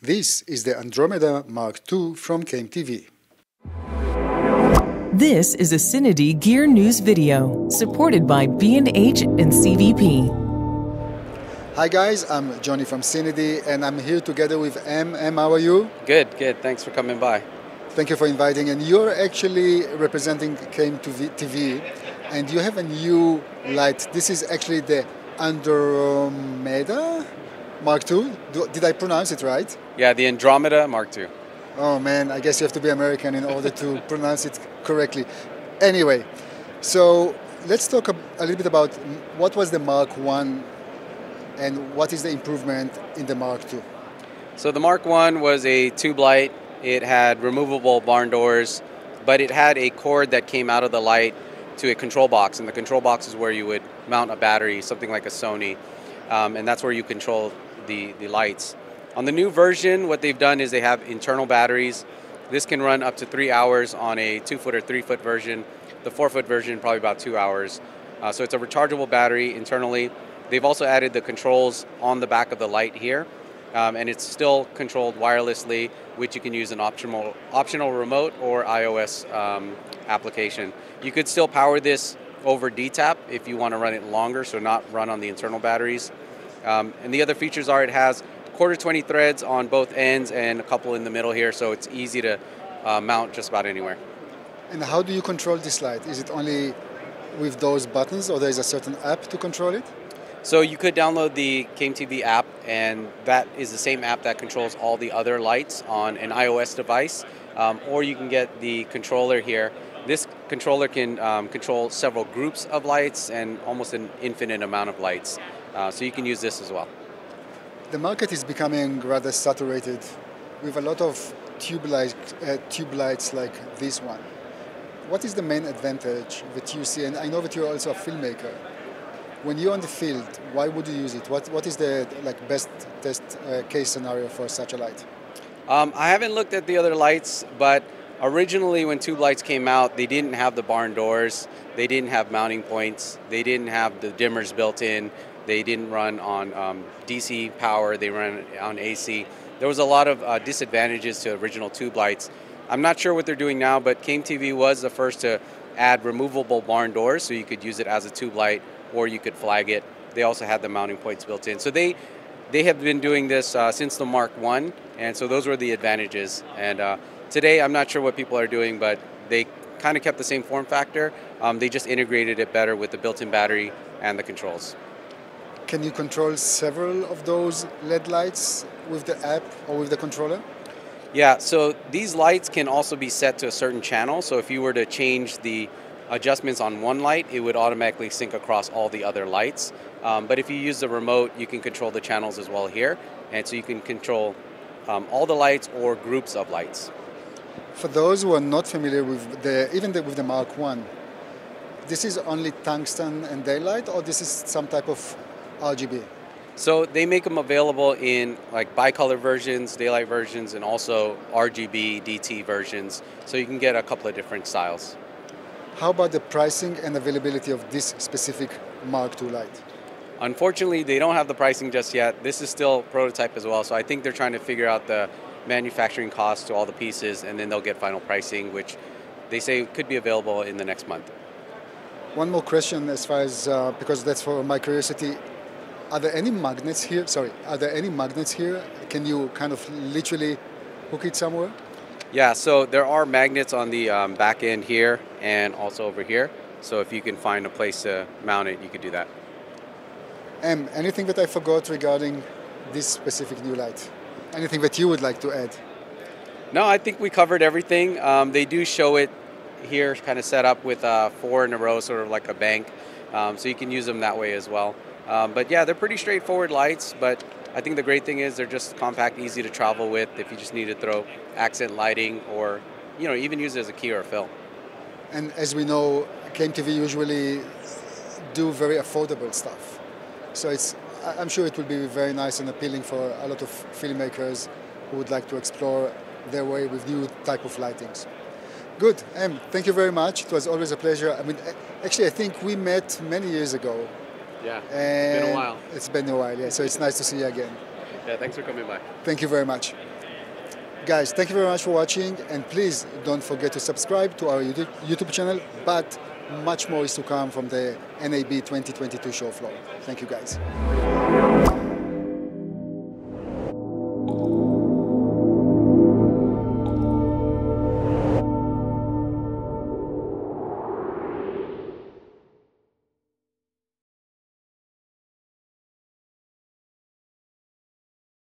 This is the Andromeda Mark II from CAME-TV. This is a CineD Gear News video supported by B&H and CVP. Hi guys, I'm Johnny from CineD and I'm here together with M. M, how are you? Good, good. Thanks for coming by. Thank you for inviting. And you're actually representing CAME-TV and you have a new light. This is actually the Andromeda Mark II. did I pronounce it right? Yeah, the Andromeda Mark II. Oh man, I guess you have to be American in order to pronounce it correctly. Anyway, so let's talk a, a little bit about what was the Mark I and what is the improvement in the Mark II. So the Mark I was a tube light. It had removable barn doors, but it had a cord that came out of the light to a control box, and the control box is where you would mount a battery, something like a Sony, um, and that's where you control the, the lights. On the new version, what they've done is they have internal batteries. This can run up to three hours on a two foot or three foot version. The four foot version, probably about two hours. Uh, so it's a rechargeable battery internally. They've also added the controls on the back of the light here. Um, and it's still controlled wirelessly, which you can use an optional optional remote or iOS um, application. You could still power this over D-Tap if you want to run it longer, so not run on the internal batteries. Um, and the other features are it has quarter 20 threads on both ends and a couple in the middle here, so it's easy to uh, mount just about anywhere. And how do you control this light? Is it only with those buttons or there is a certain app to control it? So you could download the CAME-TV app, and that is the same app that controls all the other lights on an iOS device. Um, or you can get the controller here. This controller can um, control several groups of lights and almost an infinite amount of lights. Uh, so you can use this as well the market is becoming rather saturated with a lot of tube, light, uh, tube lights like this one. What is the main advantage that you see? And I know that you're also a filmmaker. When you're on the field, why would you use it? What, what is the like best test uh, case scenario for such a light? Um, I haven't looked at the other lights, but originally when tube lights came out, they didn't have the barn doors, they didn't have mounting points, they didn't have the dimmers built in. They didn't run on um, DC power, they ran on AC. There was a lot of uh, disadvantages to original tube lights. I'm not sure what they're doing now, but CAME-TV was the first to add removable barn doors so you could use it as a tube light or you could flag it. They also had the mounting points built in. So they they have been doing this uh, since the Mark One, and so those were the advantages. And uh, today, I'm not sure what people are doing, but they kind of kept the same form factor. Um, they just integrated it better with the built-in battery and the controls. Can you control several of those LED lights with the app or with the controller? Yeah, so these lights can also be set to a certain channel. So if you were to change the adjustments on one light, it would automatically sync across all the other lights. Um, but if you use the remote, you can control the channels as well here. And so you can control um, all the lights or groups of lights. For those who are not familiar with the, even the, with the Mark One, this is only tungsten and daylight, or this is some type of RGB? So they make them available in like bicolor versions, daylight versions, and also RGB DT versions. So you can get a couple of different styles. How about the pricing and availability of this specific Mark II light? Unfortunately, they don't have the pricing just yet. This is still prototype as well, so I think they're trying to figure out the manufacturing costs to all the pieces, and then they'll get final pricing, which they say could be available in the next month. One more question, as far as uh, because that's for my curiosity are there any magnets here? Sorry, are there any magnets here? Can you kind of literally hook it somewhere? Yeah, so there are magnets on the um, back end here and also over here. So if you can find a place to mount it, you could do that. M, anything that I forgot regarding this specific new light? Anything that you would like to add? No, I think we covered everything. Um, they do show it here, kind of set up with uh, four in a row, sort of like a bank. Um, so you can use them that way as well. Um, but yeah, they're pretty straightforward lights, but I think the great thing is they're just compact, easy to travel with if you just need to throw accent lighting or, you know, even use it as a key or a fill. And as we know, CAME-TV usually do very affordable stuff. So it's, I'm sure it will be very nice and appealing for a lot of filmmakers who would like to explore their way with new type of lightings. Good, Em, thank you very much. It was always a pleasure. I mean, actually, I think we met many years ago yeah, it's been a while. It's been a while, yeah. So it's nice to see you again. Yeah, thanks for coming by. Thank you very much. Guys, thank you very much for watching, and please don't forget to subscribe to our YouTube channel. But much more is to come from the NAB 2022 show floor. Thank you, guys.